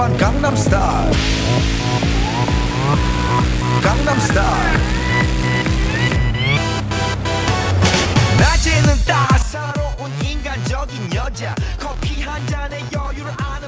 오빤 강남스타일 강남스타일 낮에는 따사로운 인간적인 여자 커피 한 잔에 여유를 안